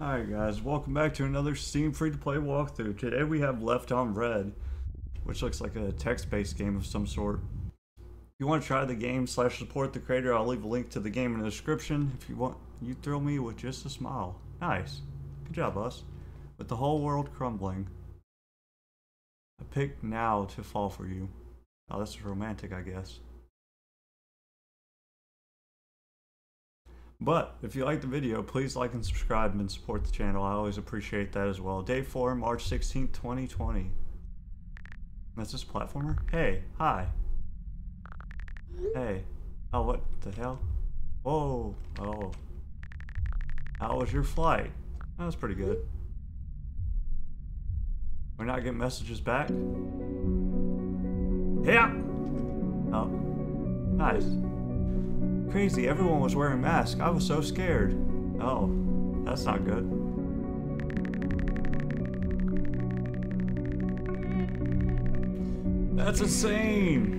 Alright guys, welcome back to another Steam free-to-play walkthrough. Today we have Left on Read, which looks like a text-based game of some sort. If you want to try the game slash support the creator, I'll leave a link to the game in the description. If you want, you thrill me with just a smile. Nice. Good job, us. With the whole world crumbling. I pick now to fall for you. Oh, that's romantic, I guess. But if you like the video, please like and subscribe and support the channel. I always appreciate that as well. Day 4, March 16th, 2020. That's this platformer? Hey, hi. Hey. Oh, what the hell? Whoa. Oh. How was your flight? That was pretty good. We're not getting messages back? Yeah. Oh. Nice. Crazy, everyone was wearing masks. I was so scared. Oh, that's not good. That's insane!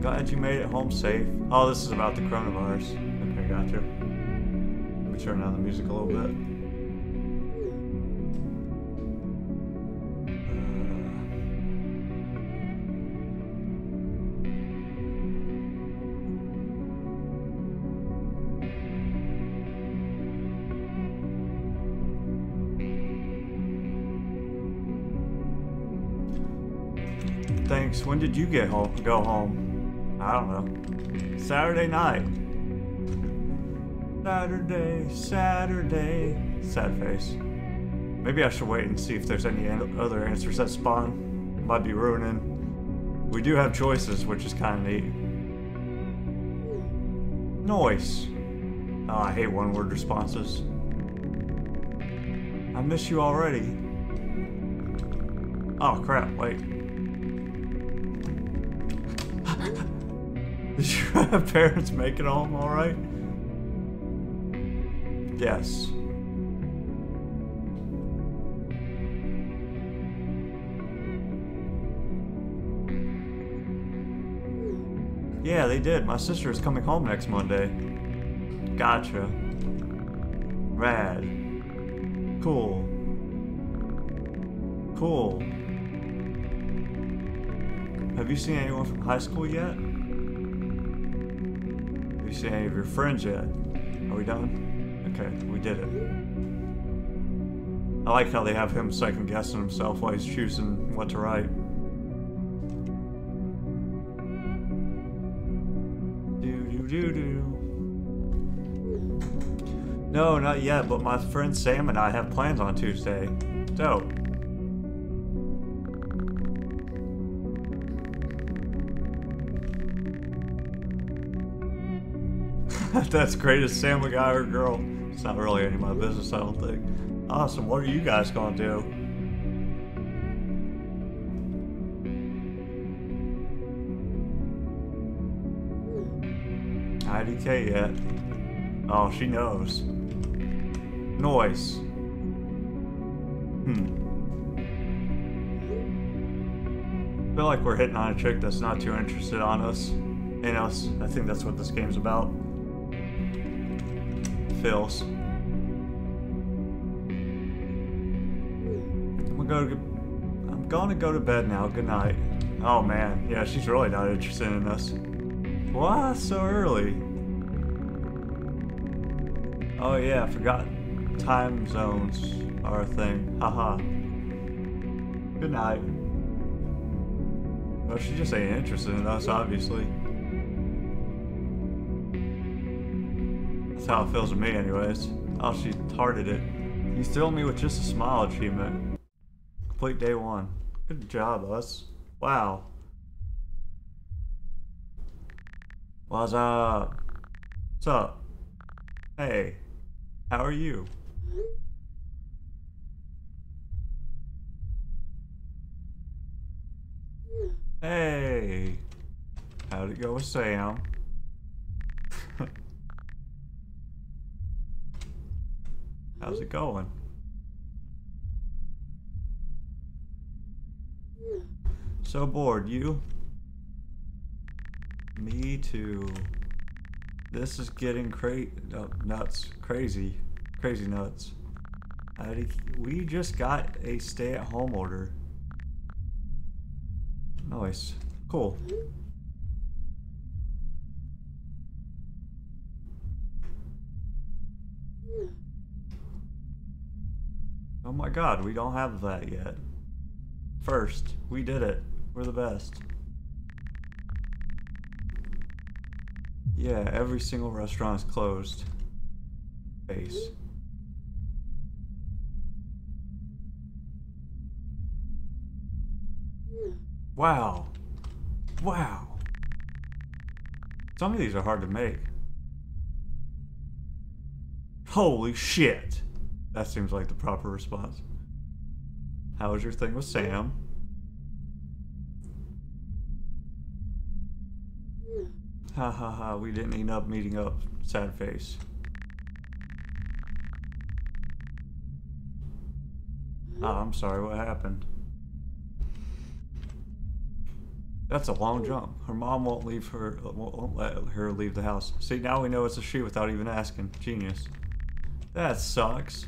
Glad you made it home safe. Oh, this is about the coronavirus. Okay, gotcha. Let me turn down the music a little bit. When did you get home? Go home? I don't know. Saturday night. Saturday, Saturday. Sad face. Maybe I should wait and see if there's any other answers that spawn. Might be ruining. We do have choices, which is kind of neat. Noise. Oh, I hate one-word responses. I miss you already. Oh crap, wait. Did your parents make it home all right? Yes. Yeah, they did. My sister is coming home next Monday. Gotcha. Rad. Cool. Cool. Have you seen anyone from high school yet? You seen any of your friends yet? Are we done? Okay, we did it. I like how they have him second guessing himself while he's choosing what to write. Do do do do. No, not yet, but my friend Sam and I have plans on Tuesday. Dope. That's great as Sam a guy or girl. It's not really any of my business, I don't think. Awesome. What are you guys gonna do? IDK yet? Oh, she knows. Noise. Hmm. I feel like we're hitting on a chick that's not too interested on us. In us. I think that's what this game's about feels. I'm gonna go. To, I'm gonna go to bed now. Good night. Oh man, yeah, she's really not interested in us. Why so early? Oh yeah, I forgot. Time zones are a thing. Haha. Good night. Well, she just ain't interested in us, obviously. That's how it feels to me, anyways. Oh, she hearted it. You thrill me with just a smile achievement. Complete day one. Good job, us. Wow. What's up? What's up? Hey. How are you? Hey. How'd it go with Sam? How's it going? So bored, you? Me too. This is getting cra- uh, nuts. Crazy. Crazy nuts. We just got a stay-at-home order. Nice. Cool. Oh my god, we don't have that yet. First, we did it. We're the best. Yeah, every single restaurant is closed. Base. Wow. Wow. Some of these are hard to make. Holy shit. That seems like the proper response. How was your thing with Sam? Ha ha ha, we didn't end up meeting up. Sad face. Ah, I'm sorry, what happened? That's a long jump. Her mom won't leave her, won't let her leave the house. See, now we know it's a she without even asking. Genius. That sucks.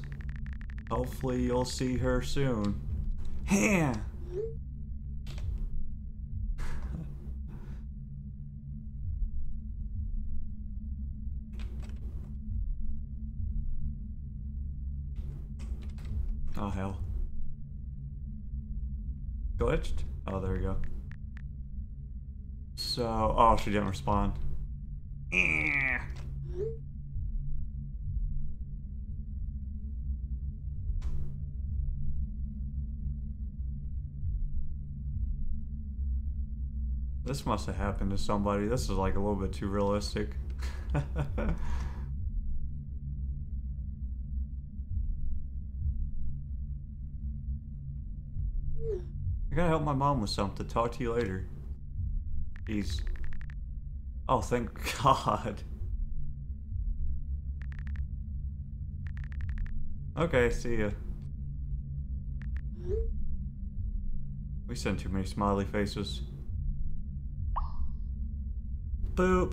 Hopefully you'll see her soon. Yeah. oh hell. Glitched? Oh, there we go. So, oh, she didn't respond. Eh. This must have happened to somebody. This is like a little bit too realistic. I gotta help my mom with something. Talk to you later. Jeez. Oh, thank God. Okay, see ya. We sent too many smiley faces. Boop.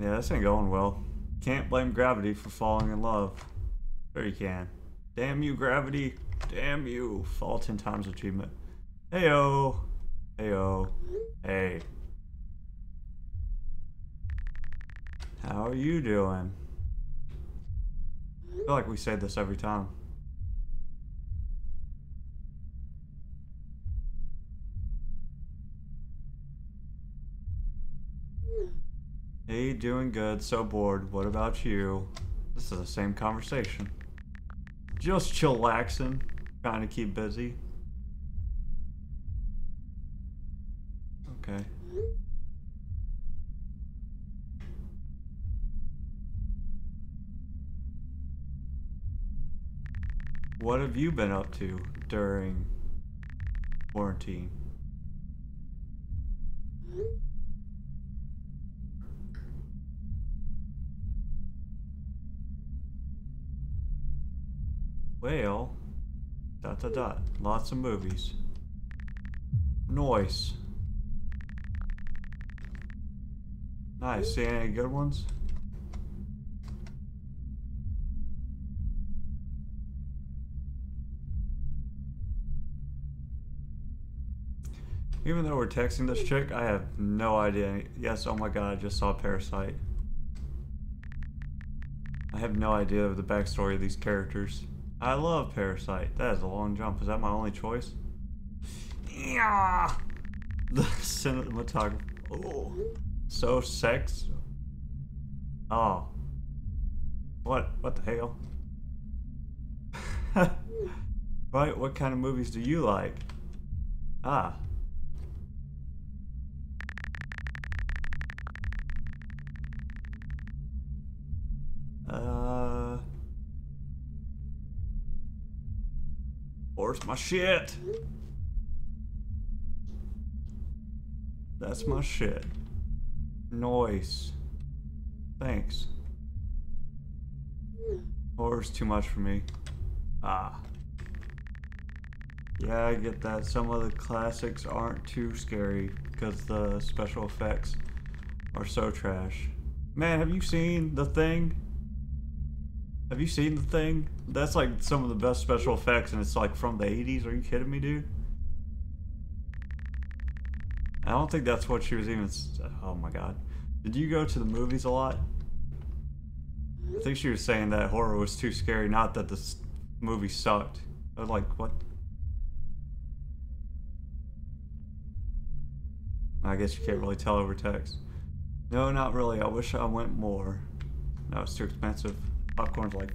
Yeah, this ain't going well. Can't blame gravity for falling in love. Or you can. Damn you, gravity. Damn you. Fall 10 times achievement. Heyo. Heyo. Hey. How are you doing? I feel like we say this every time. Hey, doing good. So bored. What about you? This is the same conversation. Just chillaxing. Trying to keep busy. Okay. What have you been up to during quarantine? Well, dot dot dot. Lots of movies. Noise. Nice. See any good ones? Even though we're texting this chick, I have no idea. Yes, oh my god, I just saw Parasite. I have no idea of the backstory of these characters. I love Parasite. That is a long jump. Is that my only choice? Yeah. The cinematography. Oh. So sex. Oh. What? What the hell? right, what kind of movies do you like? Ah. Where's my shit? That's my shit. Noise. Thanks. Horror's too much for me. Ah. Yeah, I get that. Some of the classics aren't too scary because the special effects are so trash. Man, have you seen The Thing? Have you seen the thing? That's like some of the best special effects, and it's like from the 80s. Are you kidding me, dude? I don't think that's what she was even. Oh my god. Did you go to the movies a lot? I think she was saying that horror was too scary, not that this movie sucked. I was like, what? I guess you can't really tell over text. No, not really. I wish I went more. No, it's too expensive. Popcorn's like...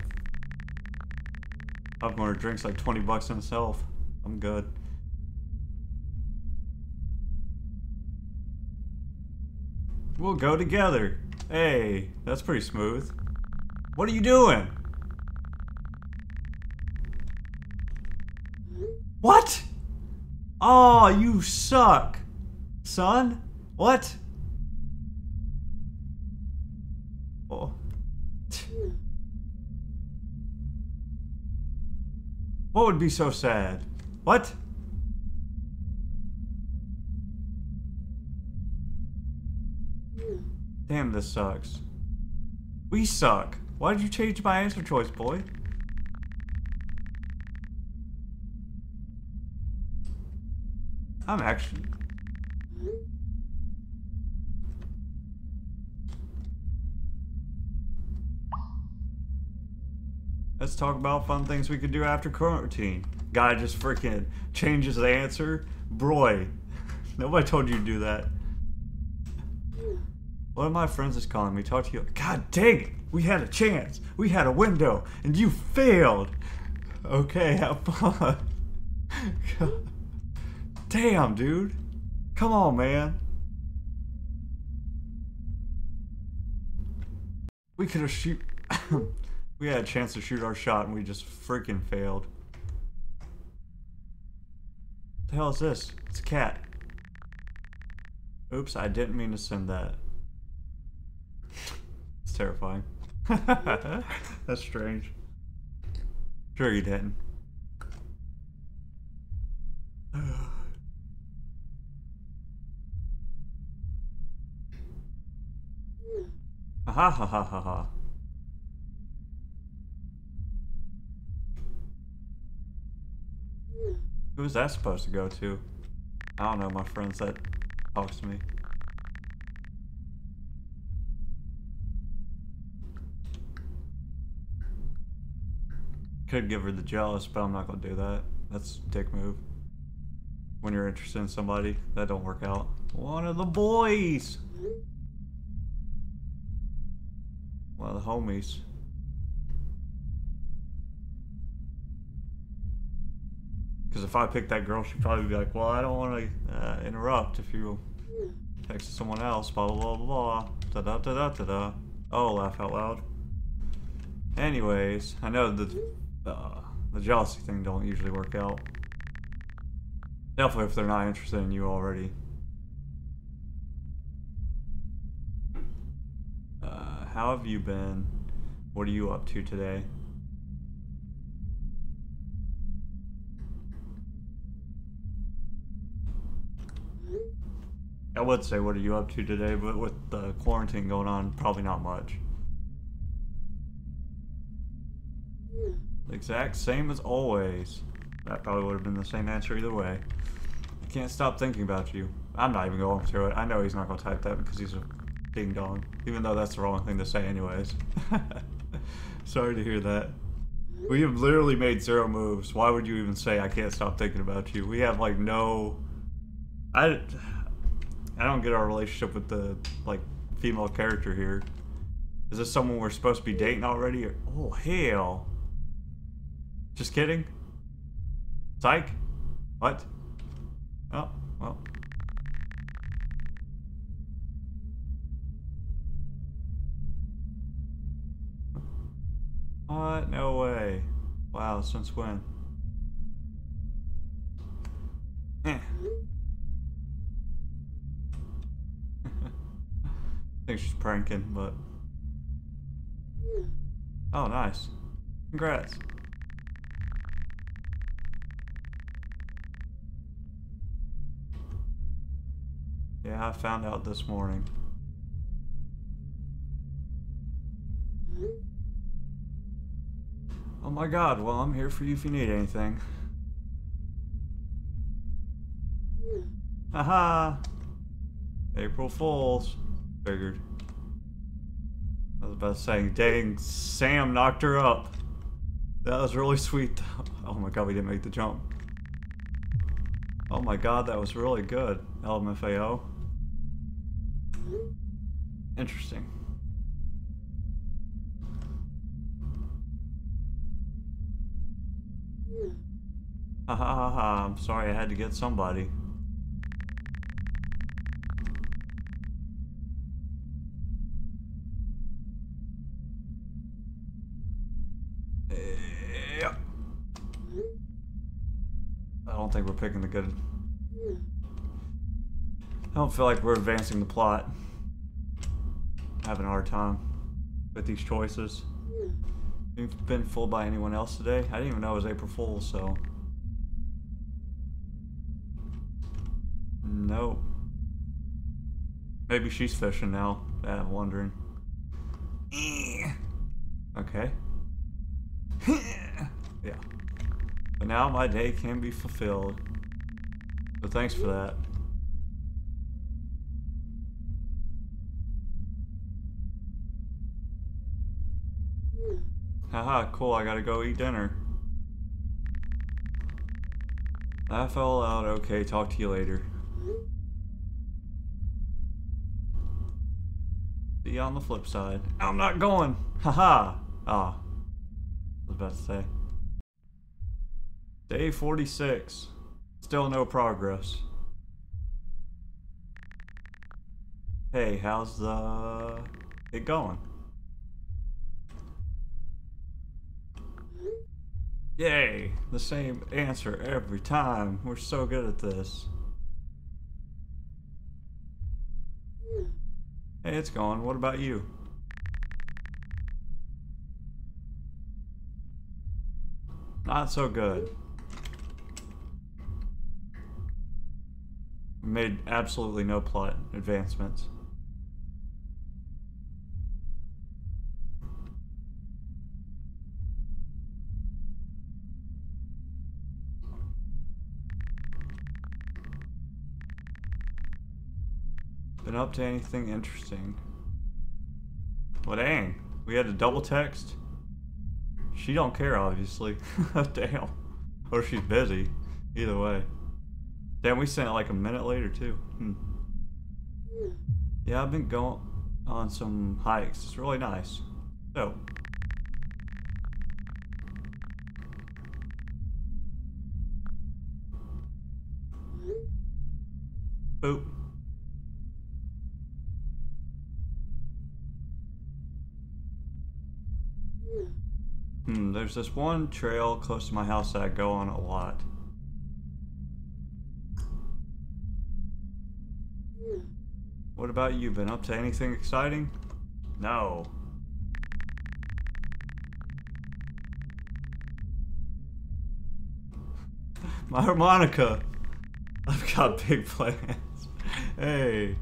Popcorn or drinks like 20 bucks himself. I'm good. We'll go together. Hey, that's pretty smooth. What are you doing? What? Oh, you suck. Son? What? What would be so sad? What? Damn, this sucks. We suck. Why did you change my answer choice, boy? I'm actually... Let's talk about fun things we could do after quarantine. Guy just freaking changes the answer. Broy. Nobody told you to do that. One of my friends is calling me. Talk to you. God dang it! We had a chance. We had a window, and you failed. Okay, have fun. Damn, dude. Come on, man. We could have shoot. we had a chance to shoot our shot, and we just freaking failed. What the hell is this? It's a cat. Oops, I didn't mean to send that It's terrifying. That's strange. Sure you didn't. Ha ha ha ha ha. Who is that supposed to go to? I don't know, my friends that talks to me. Could give her the jealous, but I'm not gonna do that. That's dick move. When you're interested in somebody, that don't work out. One of the boys! One of the homies. Because if I pick that girl, she'd probably be like, well, I don't want to uh, interrupt if you text someone else, blah, blah, blah, blah, da da da da da da. Oh, laugh out loud. Anyways, I know the uh, the jealousy thing don't usually work out. Definitely if they're not interested in you already. Uh, how have you been? What are you up to today? I would say what are you up to today, but with the quarantine going on, probably not much. Exact same as always. That probably would have been the same answer either way. I can't stop thinking about you. I'm not even going through it. I know he's not going to type that because he's a ding dong. Even though that's the wrong thing to say anyways. Sorry to hear that. We have literally made zero moves. Why would you even say I can't stop thinking about you? We have like no... I, I don't get our relationship with the like female character here. Is this someone we're supposed to be dating already? Or, oh, hell. Just kidding. Psych? What? Oh, well. What? No way. Wow, since when? Eh. Think she's pranking, but... Oh, nice. Congrats. Yeah, I found out this morning. Oh my god, well, I'm here for you if you need anything. Haha! April Fools. Figured. I was about to say, dang, Sam knocked her up. That was really sweet. Oh my god, we didn't make the jump. Oh my god, that was really good. LMFAO. Interesting. Ha ha ha ha, I'm sorry I had to get somebody. Picking the good. I don't feel like we're advancing the plot. Having a hard time with these choices. You've been fooled by anyone else today? I didn't even know it was April Fool's, so. Nope. Maybe she's fishing now. Yeah, I'm wondering. Okay. yeah. But now my day can be fulfilled. So thanks for that. Haha, cool, I gotta go eat dinner. Laugh all out, okay, talk to you later. See you on the flip side. I'm not going! Haha! Ah. I was about to say. Day 46. Still no progress. Hey, how's the... it going? Yay! The same answer every time. We're so good at this. Hey, it's going. What about you? Not so good. Made absolutely no plot advancements. Been up to anything interesting? Well, dang. We had to double text? She don't care, obviously. Damn. Or she's busy. Either way. Damn, we sent it like a minute later, too. Hmm. Yeah, I've been going on some hikes. It's really nice. So. Boop. Hmm, there's this one trail close to my house that I go on a lot. What about you? Been up to anything exciting? No. My harmonica! I've got big plans. hey.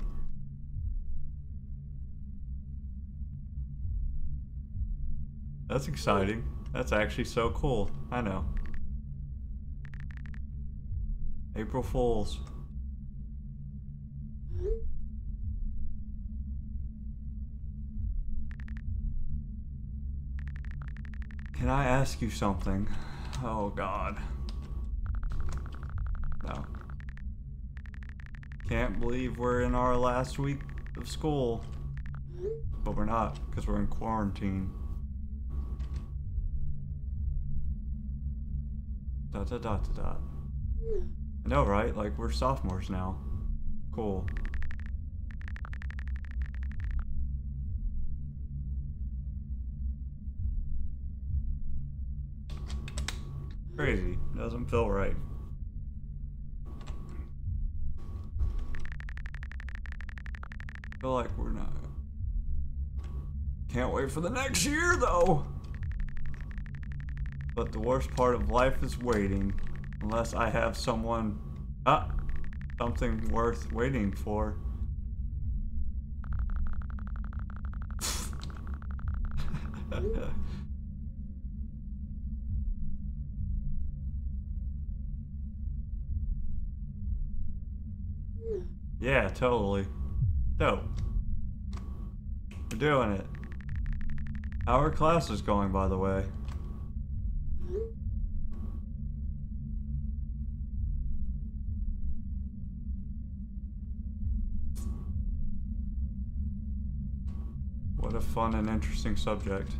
That's exciting. That's actually so cool. I know. April Fools. Can I ask you something? Oh god. No. Can't believe we're in our last week of school. But we're not, because we're in quarantine. Dot dot dot dot dot. I know, right? Like, we're sophomores now. Cool. Crazy. Doesn't feel right. feel like we're not. Can't wait for the next year, though! But the worst part of life is waiting. Unless I have someone... Ah! Something worth waiting for. Yeah, totally. Dope. We're doing it. How are classes going, by the way? What a fun and interesting subject.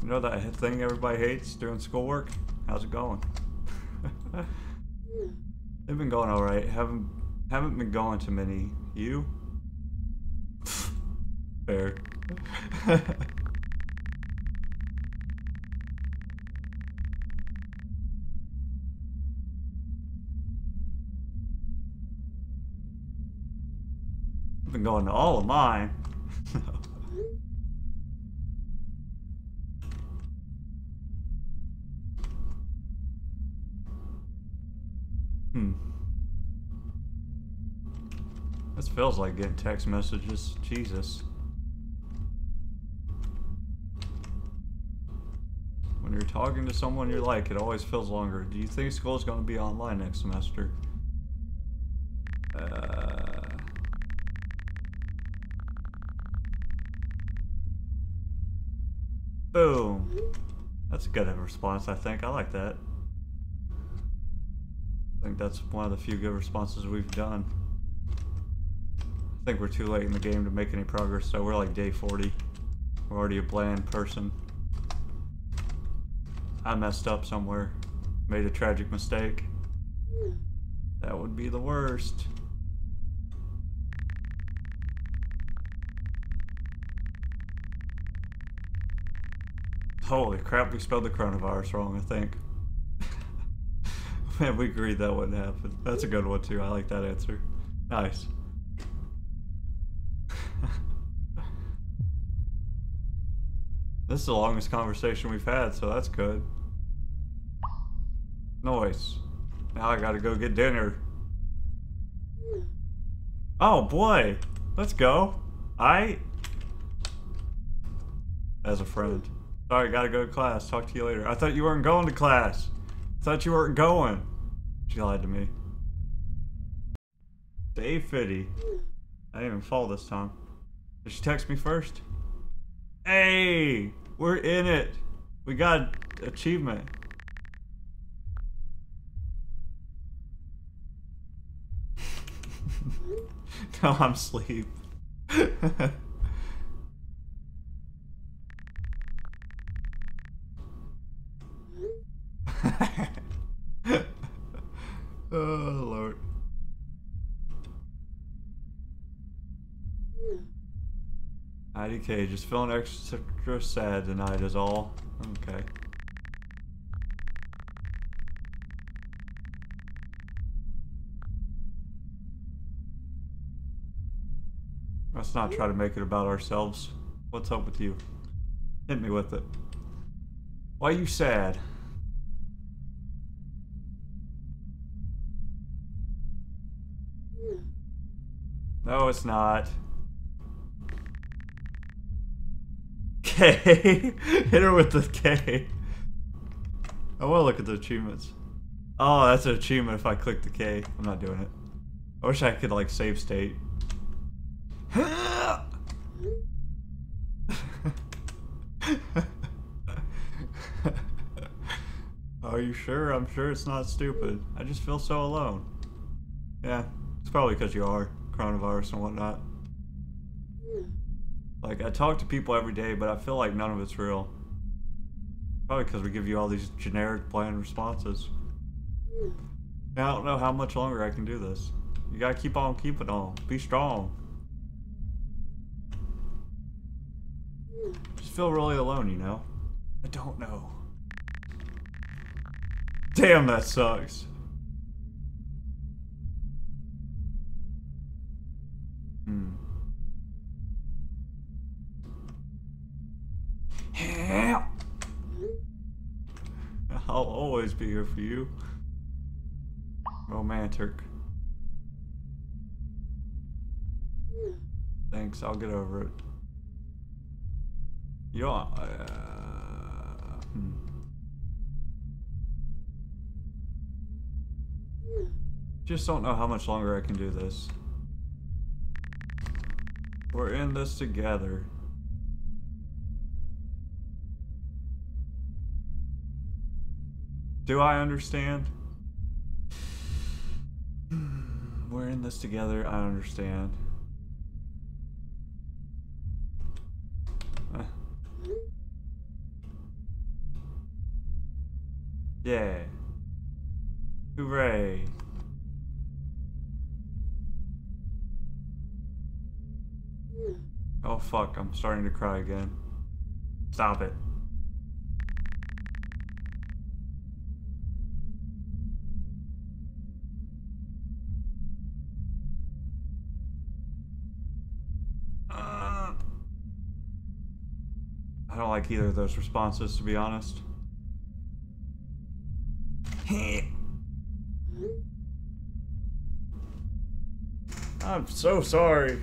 You know that thing everybody hates doing schoolwork? How's it going? They've been going alright. Haven't haven't been going to many. You? Fair. I've been going to all of mine. Feels like getting text messages. Jesus. When you're talking to someone you like, it always feels longer. Do you think school's going to be online next semester? Uh... Boom. That's a good response, I think. I like that. I think that's one of the few good responses we've done. I think we're too late in the game to make any progress, so we're like day 40. We're already a bland person. I messed up somewhere. Made a tragic mistake. That would be the worst. Holy crap, we spelled the coronavirus wrong, I think. Man, we agreed that wouldn't happen. That's a good one, too. I like that answer. Nice. This is the longest conversation we've had, so that's good. Noise. Now I gotta go get dinner. Oh boy! Let's go. I As a friend. Sorry, gotta go to class. Talk to you later. I thought you weren't going to class. I thought you weren't going. She lied to me. Dave Fitty. I didn't even fall this time. Did she text me first? Hey! We're in it! We got achievement. no, I'm asleep. IDK, just feeling extra sad tonight is all. Okay. Let's not try to make it about ourselves. What's up with you? Hit me with it. Why are you sad? No, it's not. Hit her with the K. I want to look at the achievements. Oh, that's an achievement if I click the K. I'm not doing it. I wish I could, like, save state. Are you sure? I'm sure it's not stupid. I just feel so alone. Yeah, it's probably because you are coronavirus and whatnot. Like, I talk to people every day, but I feel like none of it's real. Probably because we give you all these generic, bland responses. Now, I don't know how much longer I can do this. You gotta keep on keeping on. Be strong. Just feel really alone, you know? I don't know. Damn, that sucks. Always be here for you. Romantic. Thanks, I'll get over it. You know, uh, hmm. Just don't know how much longer I can do this. We're in this together. Do I understand? We're in this together, I understand. Uh. Yeah. Hooray. Oh fuck, I'm starting to cry again. Stop it. Like either of those responses, to be honest. I'm so sorry.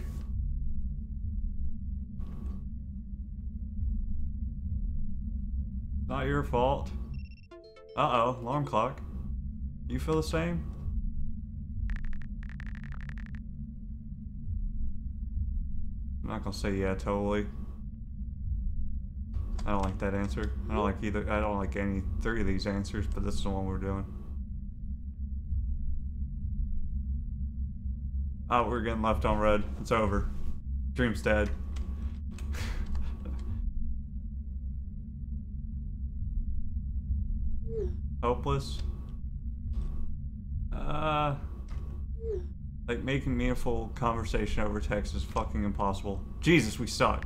Not your fault. Uh-oh, alarm clock. You feel the same? I'm not gonna say yeah, totally. I don't like that answer. I don't like either. I don't like any three of these answers, but this is the one we're doing. Oh, we're getting left on read. It's over. Dream's dead. Hopeless? Uh... Like, making meaningful conversation over text is fucking impossible. Jesus, we suck.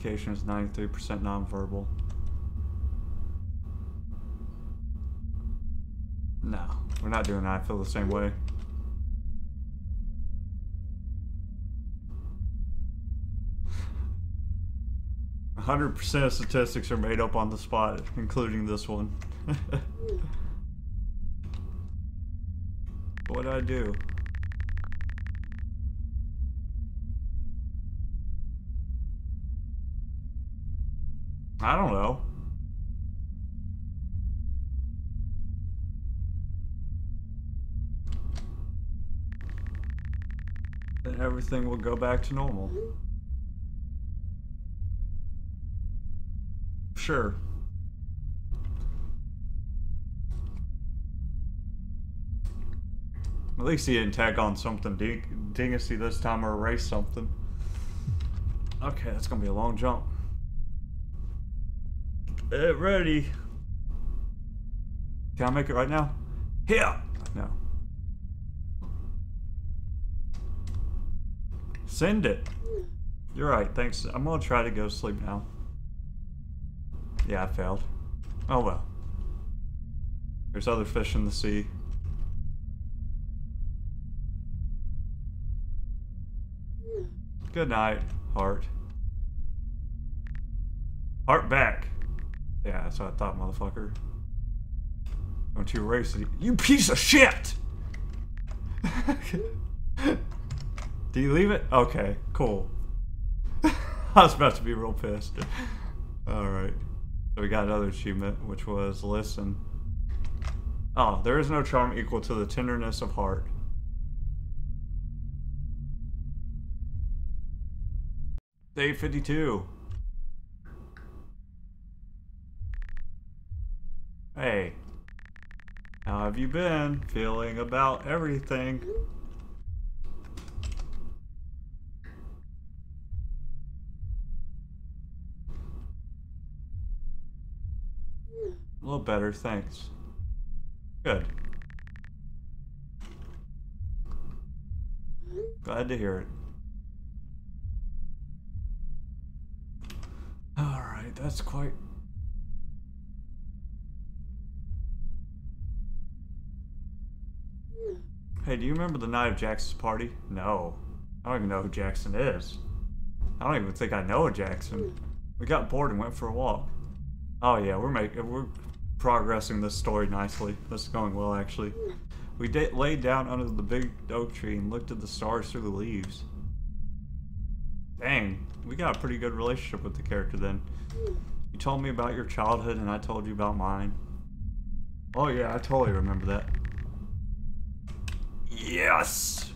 Communication is 93% nonverbal. No, we're not doing that. I feel the same way. hundred percent of statistics are made up on the spot, including this one. what do I do? I don't know. Then everything will go back to normal. Sure. At least he didn't tag on something ding dingousy this time or erase something. Okay, that's gonna be a long jump. Get ready. Can I make it right now? Here! No. Send it. You're right, thanks. I'm gonna try to go sleep now. Yeah, I failed. Oh well. There's other fish in the sea. Good night, heart. Heart back. Yeah, that's what I thought, motherfucker. Don't you erase it. You piece of shit! Do you leave it? Okay, cool. I was about to be real pissed. Alright. So we got another achievement, which was listen. Oh, there is no charm equal to the tenderness of heart. Day 52. Hey. How have you been feeling about everything? A little better, thanks. Good. Glad to hear it. Alright, that's quite... Hey, do you remember the night of Jackson's party? No. I don't even know who Jackson is. I don't even think I know a Jackson. We got bored and went for a walk. Oh yeah, we're making we're progressing this story nicely. This is going well, actually. We laid down under the big oak tree and looked at the stars through the leaves. Dang, we got a pretty good relationship with the character then. You told me about your childhood and I told you about mine. Oh yeah, I totally remember that. Yes!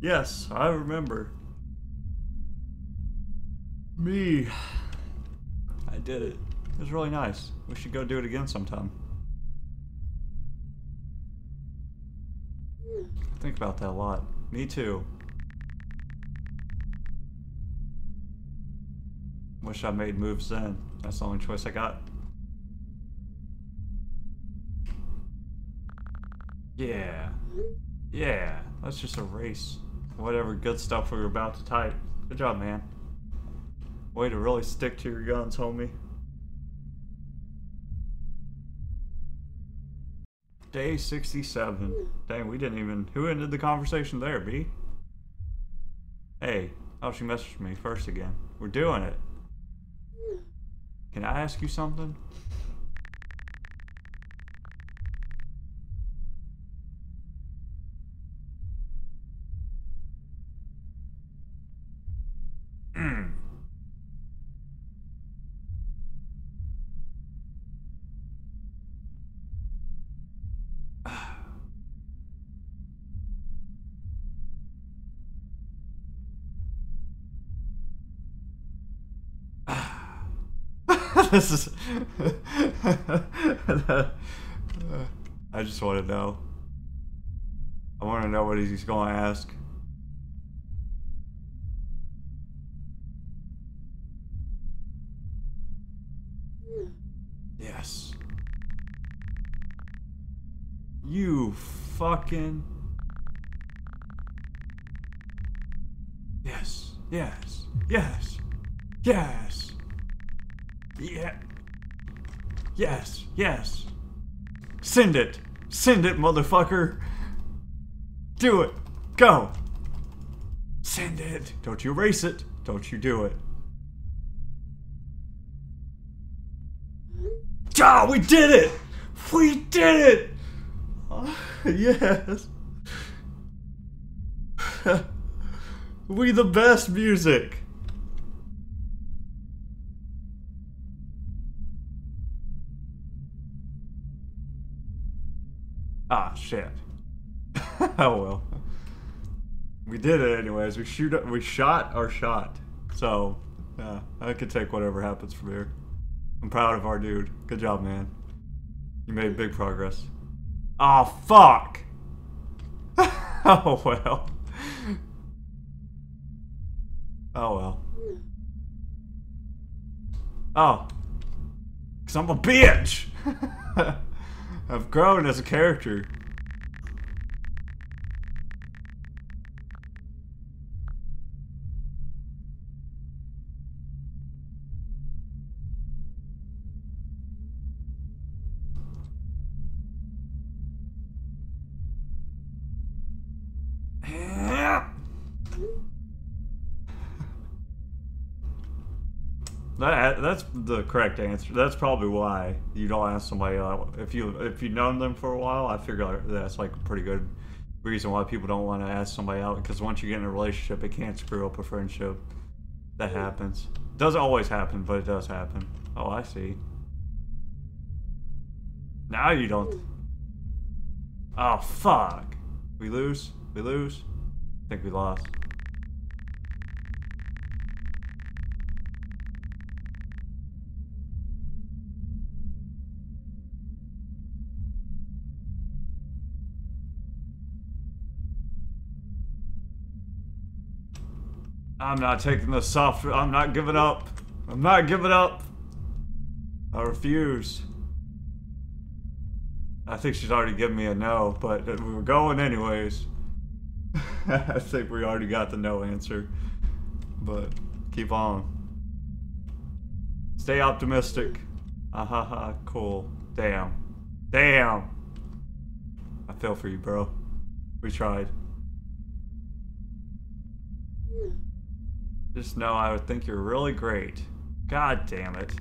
yes, I remember. Me. I did it. It was really nice. We should go do it again sometime. I think about that a lot. Me too. Wish I made moves then. That's the only choice I got. Yeah. Yeah. Let's just erase whatever good stuff we were about to type. Good job, man. Way to really stick to your guns, homie. Day 67. Dang, we didn't even... Who ended the conversation there, B? Hey. Oh, she messaged me first again. We're doing it. Can I ask you something? This is. I just want to know. I want to know what he's going to ask. Yes. You fucking. Yes. Yes. Yes. Yes. Yeah. Yes, yes. Send it. Send it, motherfucker. Do it. Go. Send it. Don't you erase it. Don't you do it. Ah, we did it! We did it! Oh, yes. we the best music. Shit. oh well. We did it anyways. We shoot. We shot our shot. So, yeah, I can take whatever happens from here. I'm proud of our dude. Good job, man. You made big progress. Oh fuck. oh well. Oh well. Oh. Cause I'm a bitch. I've grown as a character. The correct answer. That's probably why you don't ask somebody out. If you if you've known them for a while, I figure that's like a pretty good reason why people don't want to ask somebody out. Because once you get in a relationship, it can't screw up a friendship. That happens. Doesn't always happen, but it does happen. Oh, I see. Now you don't. Oh fuck. We lose. We lose. I think we lost. I'm not taking the soft. I'm not giving up. I'm not giving up. I refuse. I think she's already given me a no, but we were going anyways. I think we already got the no answer. But keep on. Stay optimistic. Ah ha ha, cool. Damn. Damn. I feel for you, bro. We tried. Just know I would think you're really great. God damn it.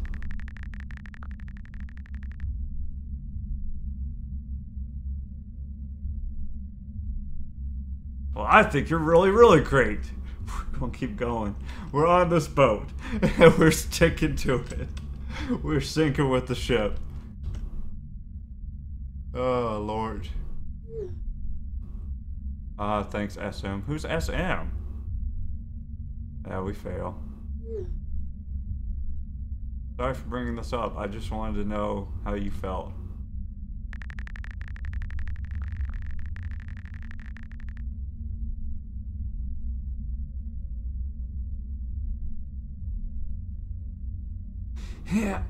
Well, I think you're really, really great. We're gonna keep going. We're on this boat, and we're sticking to it. We're sinking with the ship. Oh, Lord. Ah, uh, thanks, SM. Who's SM? Yeah, we fail. Sorry for bringing this up. I just wanted to know how you felt. Yeah.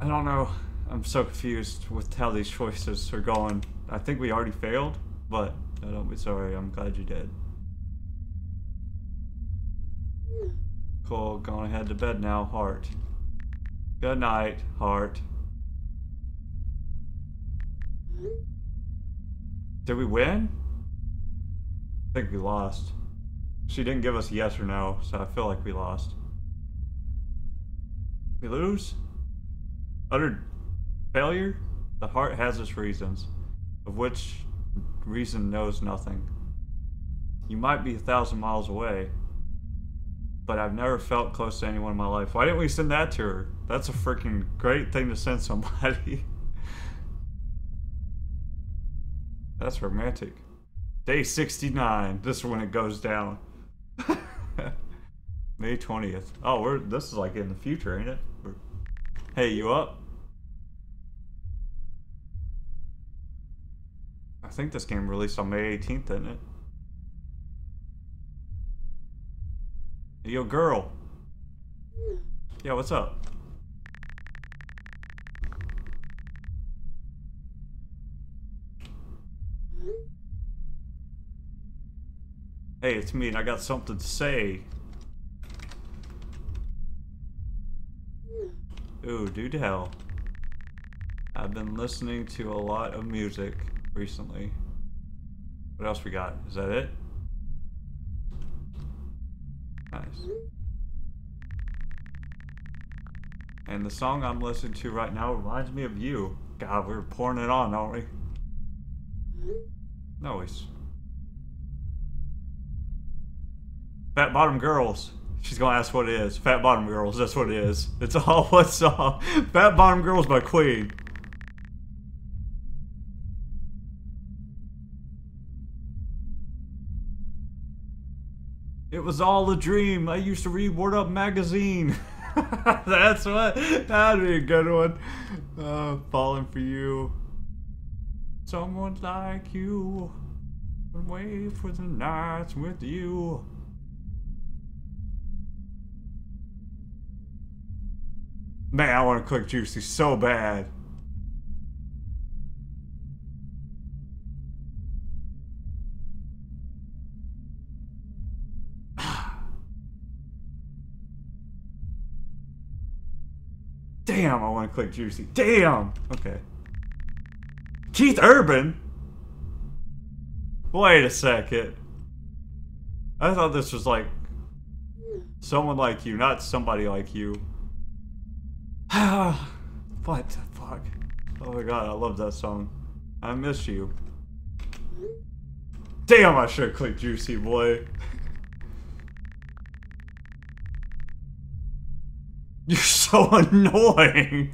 I don't know. I'm so confused with how these choices are going. I think we already failed, but I don't be sorry. I'm glad you did. Cool, going head to bed now, heart. Good night, heart. Did we win? I think we lost. She didn't give us yes or no, so I feel like we lost. We lose? Utter failure? The heart has its reasons, of which reason knows nothing. You might be a thousand miles away, but I've never felt close to anyone in my life. Why didn't we send that to her? That's a freaking great thing to send somebody. That's romantic. Day 69. This is when it goes down. May 20th. Oh, we're this is like in the future, ain't it? We're, hey, you up? I think this game released on May 18th, didn't it? Yo, girl. Yeah, what's up? Hey, it's me and I got something to say. Ooh, do hell. I've been listening to a lot of music recently. What else we got? Is that it? Nice. And the song I'm listening to right now reminds me of you. God, we're pouring it on, aren't we? It's... Fat Bottom Girls. She's gonna ask what it is. Fat Bottom Girls, that's what it is. It's all what song? Fat Bottom Girls by Queen. It was all a dream. I used to read Word Up magazine. That's what. That'd be a good one. Uh, falling for you. Someone like you. Wait for the nights with you. Man, I want to click Juicy so bad. Damn, I want to click Juicy. Damn! Okay. Keith Urban? Wait a second. I thought this was like someone like you, not somebody like you. what the fuck? Oh my god, I love that song. I miss you. Damn, I should clicked Juicy, boy. You're so annoying.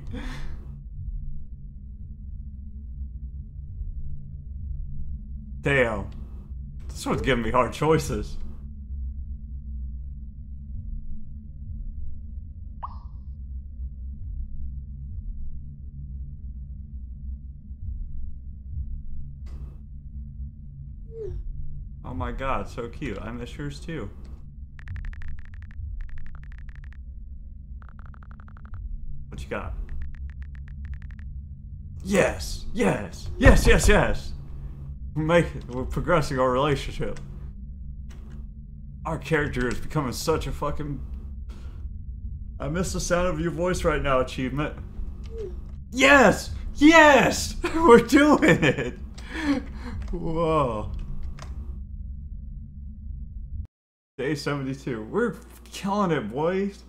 Damn. This one's giving me hard choices. Oh my god, so cute. I miss yours too. Got? Yes, yes, yes, yes, yes. We're making, we're progressing our relationship. Our character is becoming such a fucking. I miss the sound of your voice right now, achievement. Yes, yes, we're doing it. Whoa. Day 72. We're killing it, boys.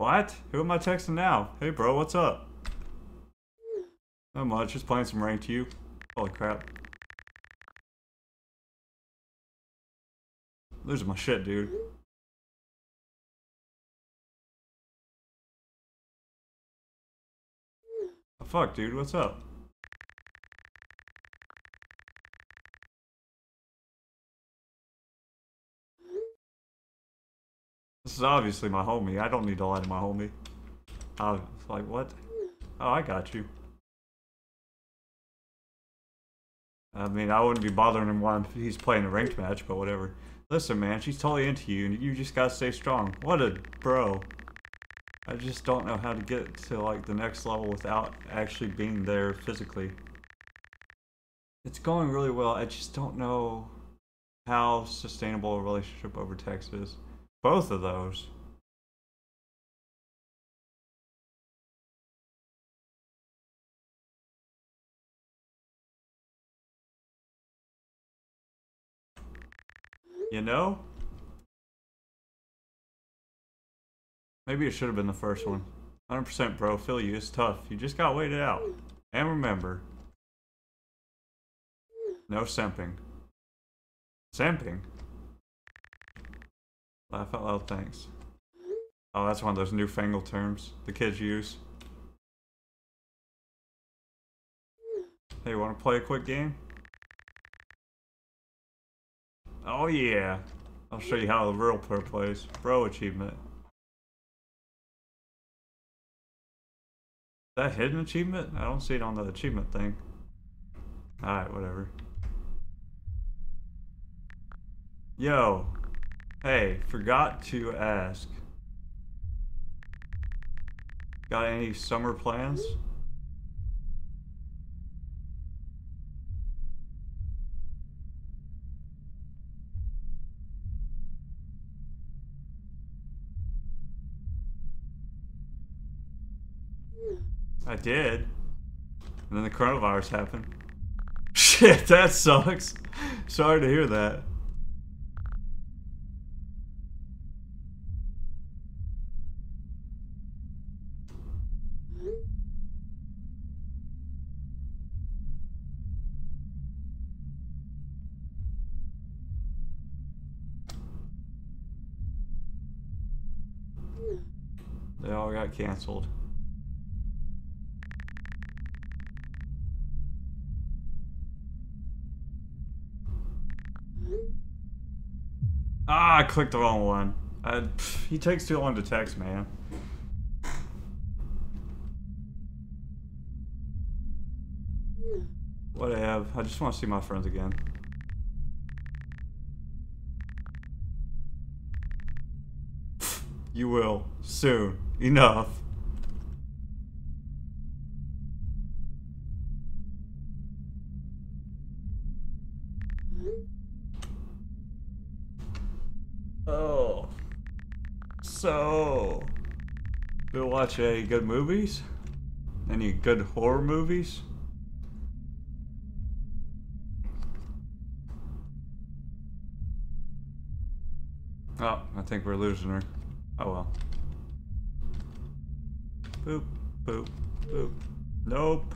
What? Who am I texting now? Hey, bro, what's up? Not much, just playing some ranked you. Holy crap. Losing my shit, dude. Oh, fuck, dude, what's up? This is obviously my homie. I don't need to lie to my homie. I was like, what? Oh, I got you. I mean, I wouldn't be bothering him while he's playing a ranked match, but whatever. Listen, man, she's totally into you, and you just gotta stay strong. What a bro. I just don't know how to get to, like, the next level without actually being there physically. It's going really well, I just don't know how sustainable a relationship over text is. Both of those. You know? Maybe it should have been the first one. 100% bro, feel you, it's tough. You just got waited out. And remember, no simping. Simping? Laugh out loud, thanks. Oh, that's one of those newfangled terms the kids use. Hey, wanna play a quick game? Oh yeah. I'll show you how the real pro plays. Bro achievement. that hidden achievement? I don't see it on the achievement thing. Alright, whatever. Yo. Hey, forgot to ask. Got any summer plans? I did. And then the coronavirus happened. Shit, that sucks. Sorry to hear that. Canceled. Ah, I clicked the wrong one. Pff, he takes too long to text, man. What I have? I just want to see my friends again. You will. Soon. Enough. Oh. So. You watch any good movies? Any good horror movies? Oh, I think we're losing her. Oh well. Boop, boop, boop. Nope.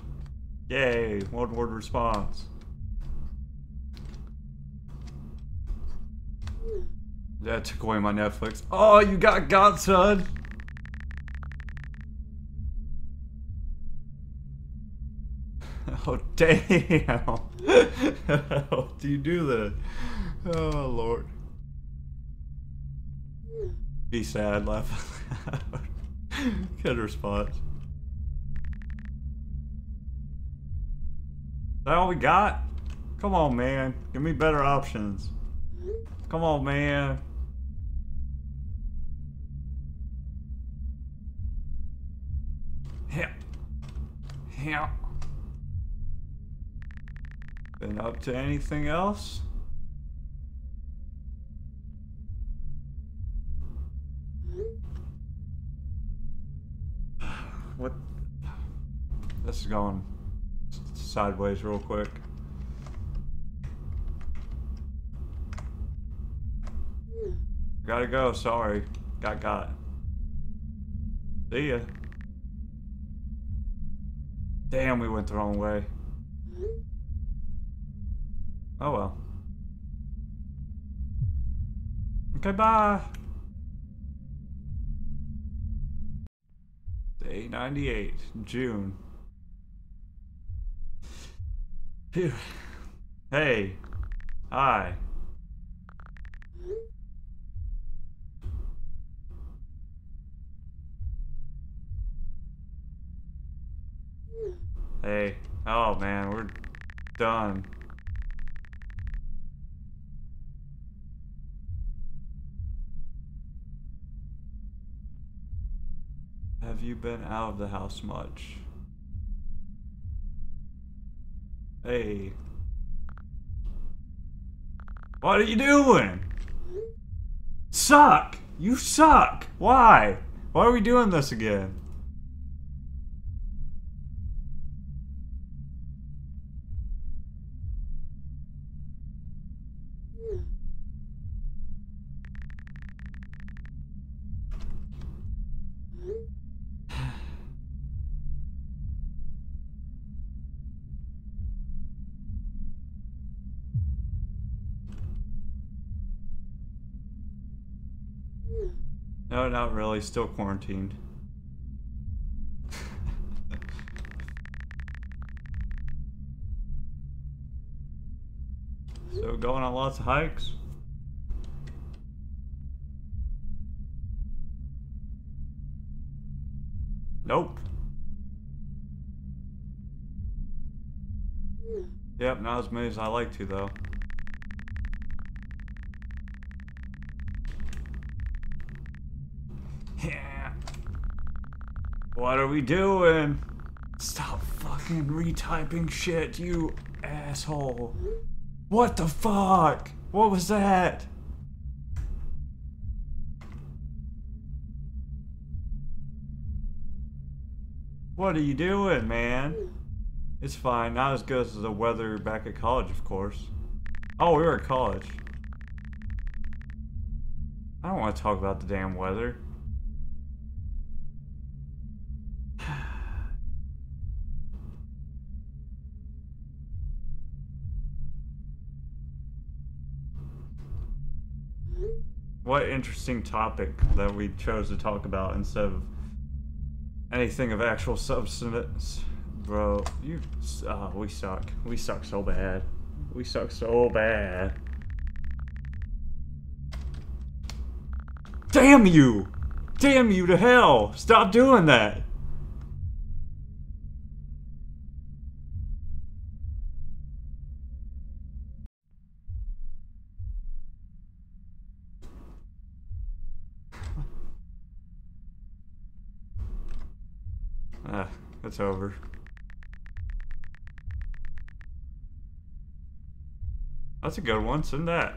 Yay, one word response. That took away my Netflix. Oh, you got Godson! Oh, damn! How do you do that? Oh, Lord. Be sad, laugh Good response. Is that all we got? Come on, man. Give me better options. Come on, man. Yeah. Yeah. Been up to anything else? What? This is going sideways real quick. Gotta go, sorry. Got got. See ya. Damn, we went the wrong way. Oh well. Okay, bye. 98, June. Phew. Hey. Hi. Hey. Oh man, we're done. You been out of the house much? Hey. What are you doing? Suck! You suck! Why? Why are we doing this again? Not really. Still quarantined. so going on lots of hikes. Nope. Yep, not as many as I like to though. What are we doing? Stop fucking retyping shit, you asshole. What the fuck? What was that? What are you doing, man? It's fine. Not as good as the weather back at college, of course. Oh, we were at college. I don't want to talk about the damn weather. Interesting topic that we chose to talk about instead of anything of actual substance. Bro, you. Uh, we suck. We suck so bad. We suck so bad. Damn you! Damn you to hell! Stop doing that! Ah, it's over. That's a good one. Send that.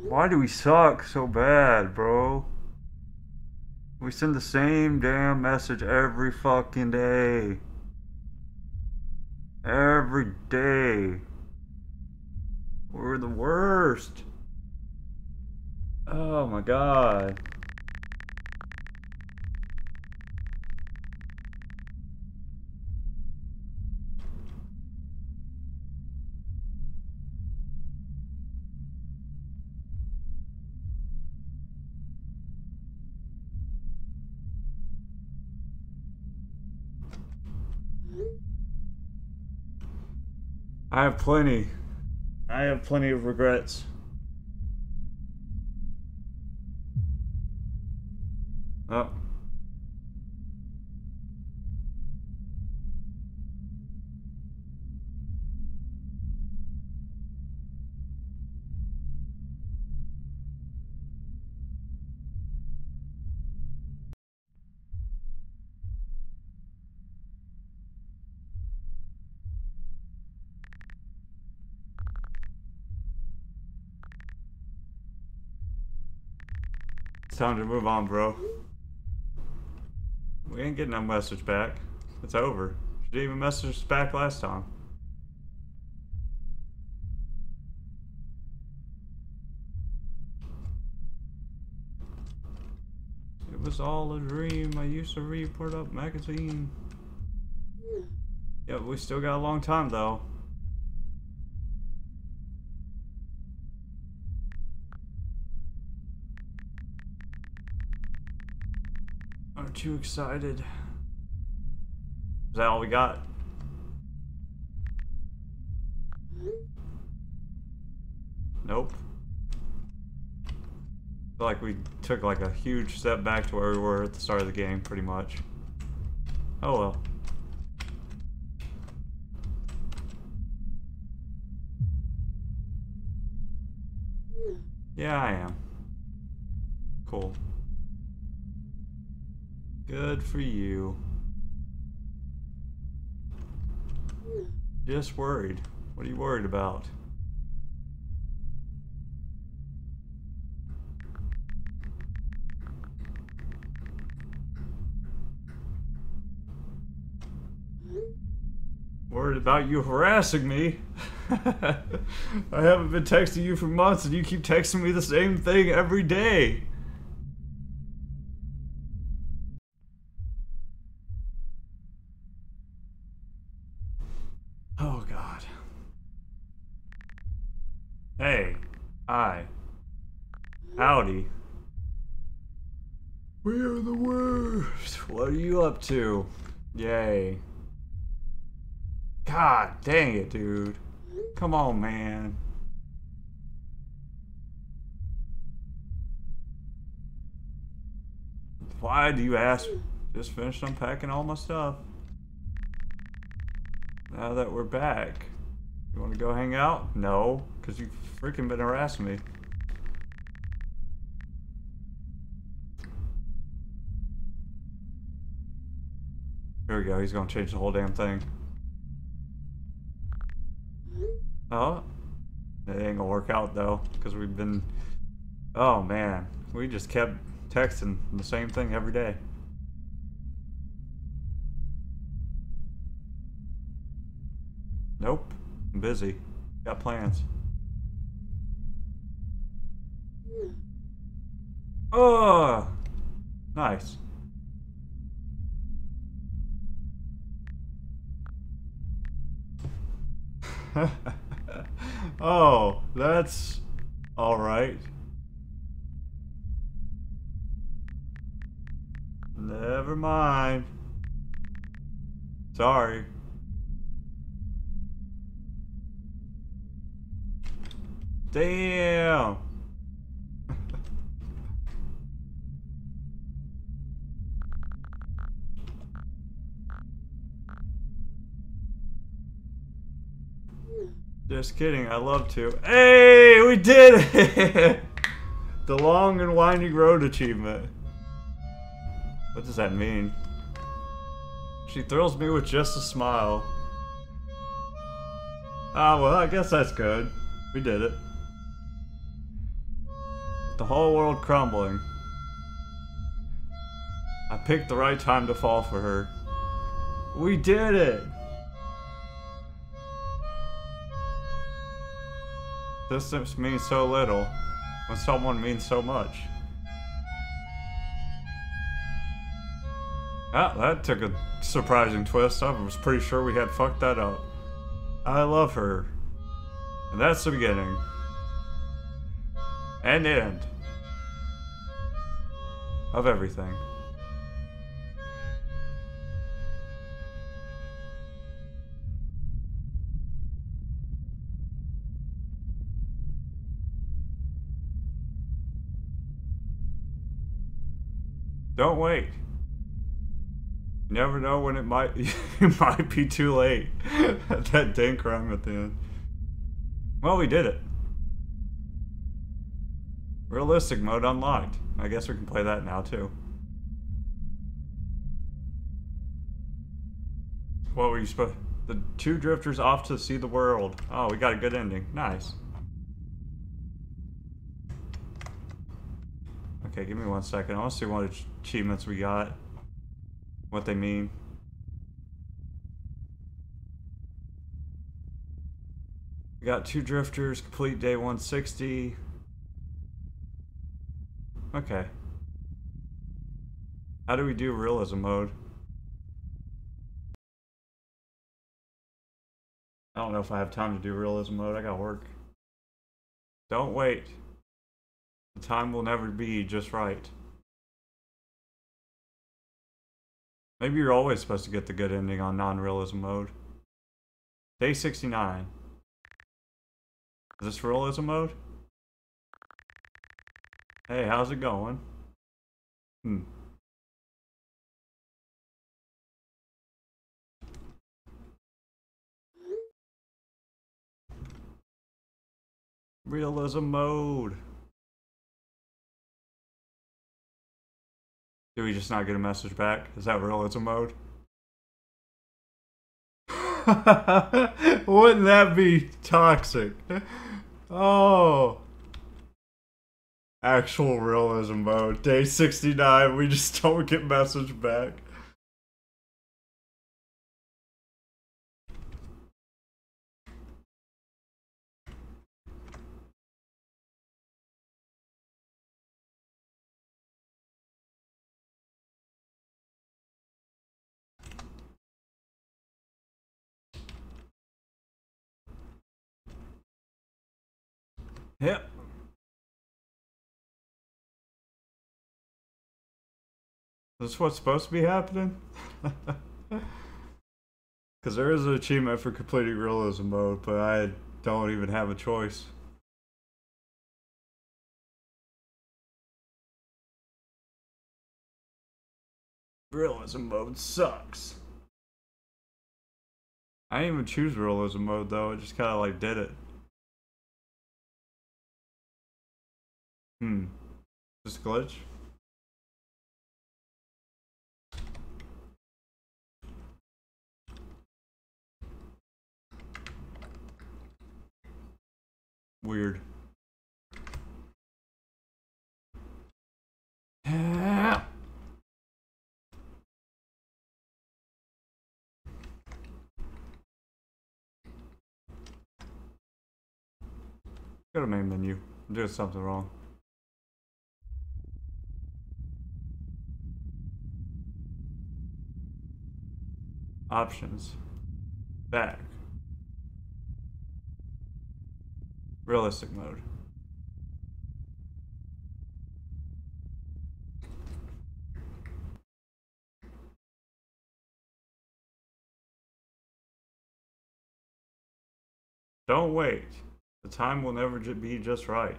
Why do we suck so bad, bro? We send the same damn message every fucking day. Every day. We're the worst. Oh my god. I have plenty. I have plenty of regrets. Time to move on, bro. We ain't getting no message back. It's over. She didn't even message us back last time. It was was all a dream. I used to read Word Up magazine. Yeah, we still got a long time though. Aren't excited? Is that all we got? Nope. feel like we took like a huge step back to where we were at the start of the game, pretty much. Oh well. Yeah, I am. Cool. Good for you. Just worried. What are you worried about? Worried about you harassing me. I haven't been texting you for months and you keep texting me the same thing every day. Oh god. Hey. Hi. Howdy. We are the worst. What are you up to? Yay. God dang it, dude. Come on, man. Why do you ask? Just finished unpacking all my stuff. Now that we're back, you want to go hang out? No, because you've freaking been harassing me. Here we go, he's gonna change the whole damn thing. Oh, it ain't gonna work out though, because we've been. Oh man, we just kept texting the same thing every day. Nope, I'm busy. Got plans. Oh, nice. oh, that's all right. Never mind. Sorry. Damn. Just kidding, I love to. Hey, we did it! the long and winding road achievement. What does that mean? She thrills me with just a smile. Ah, well, I guess that's good. We did it. The whole world crumbling. I picked the right time to fall for her. We did it! Distance means so little when someone means so much. Ah, that took a surprising twist. I was pretty sure we had fucked that up. I love her. And that's the beginning. And the end. Of everything. Don't wait. You never know when it might it might be too late. that dang crime at the end. Well, we did it. Realistic mode unlocked. I guess we can play that now too. What were you supposed? The two drifters off to see the world. Oh, we got a good ending. Nice. Okay, give me one second. I want to see what achievements we got. What they mean. We got two drifters, complete day 160. Okay. How do we do realism mode? I don't know if I have time to do realism mode. I got work. Don't wait. Time will never be just right. Maybe you're always supposed to get the good ending on non-realism mode. Day 69. Is this realism mode? Hey, how's it going? Hmm. Realism mode. Do we just not get a message back? Is that realism mode? Wouldn't that be toxic? Oh. Actual realism mode. Day 69, we just don't get message back. Yep. Is what's supposed to be happening? Because there is an achievement for completing realism mode, but I don't even have a choice. Realism mode sucks. I didn't even choose realism mode though, it just kind of like did it. Hmm. Just a glitch? Weird. Go to main menu. I'm doing something wrong. Options. Back. Realistic mode. Don't wait. The time will never be just right.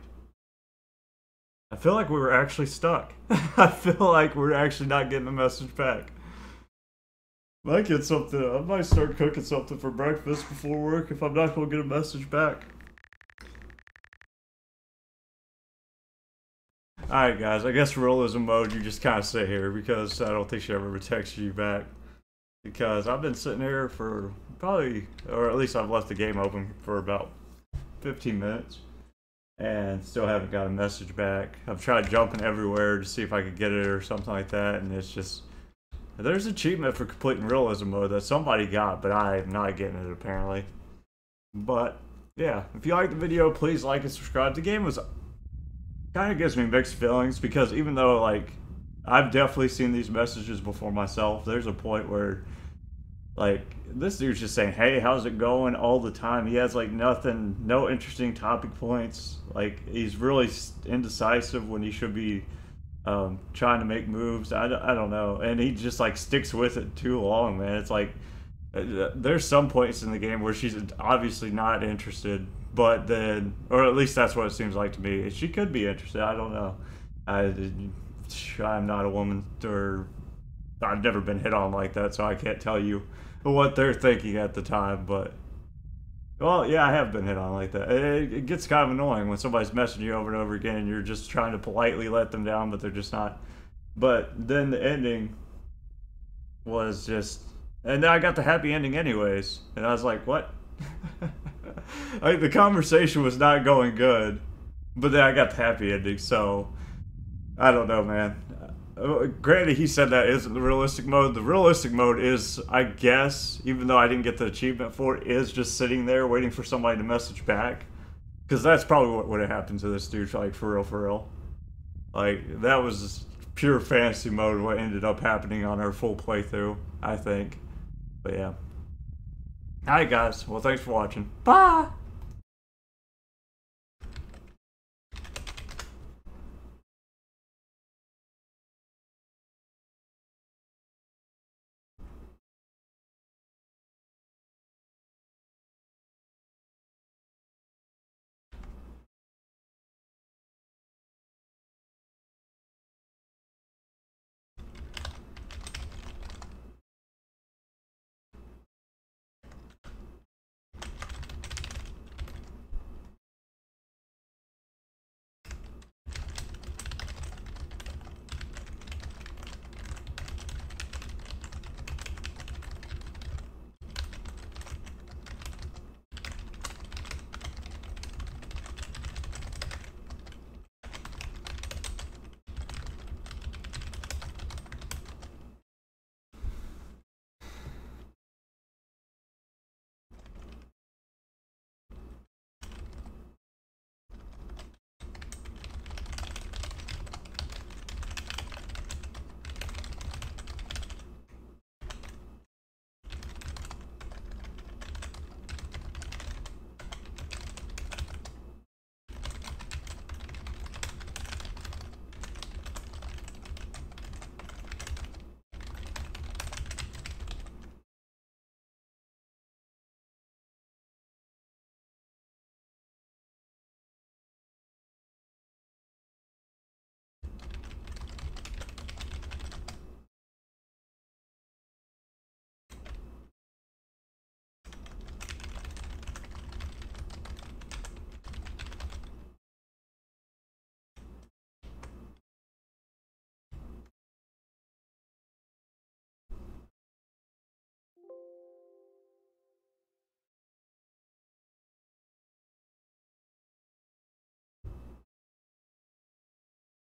I feel like we were actually stuck. I feel like we're actually not getting the message back. Might get something. I might start cooking something for breakfast before work if I'm not to get a message back. Alright guys, I guess realism mode you just kind of sit here because I don't think she ever texted you back. Because I've been sitting here for probably, or at least I've left the game open for about 15 minutes and still haven't got a message back. I've tried jumping everywhere to see if I could get it or something like that and it's just, there's achievement for completing realism mode that somebody got, but I'm not getting it apparently. But yeah, if you like the video, please like and subscribe. The game was kind of gives me mixed feelings because even though like I've definitely seen these messages before myself, there's a point where like this dude's just saying, "Hey, how's it going?" all the time. He has like nothing, no interesting topic points. Like he's really indecisive when he should be um, trying to make moves. I, I don't know, and he just like sticks with it too long, man. It's like uh, there's some points in the game where she's obviously not interested but then, or at least that's what it seems like to me. She could be interested. I don't know. I, I'm not a woman, or I've never been hit on like that, so I can't tell you what they're thinking at the time. But well, yeah, I have been hit on like that. It, it gets kind of annoying when somebody's messaging you over and over again, and you're just trying to politely let them down, but they're just not. But then the ending was just, and then I got the happy ending anyways, and I was like, what? like the conversation was not going good, but then I got the happy ending. So I don't know, man. Granted, he said that isn't the realistic mode. The realistic mode is, I guess, even though I didn't get the achievement for it, is just sitting there waiting for somebody to message back. Because that's probably what would have happened to this dude, like, for real, for real. Like, that was pure fantasy mode what ended up happening on our full playthrough, I think. But yeah. Alright guys, well thanks for watching. Bye!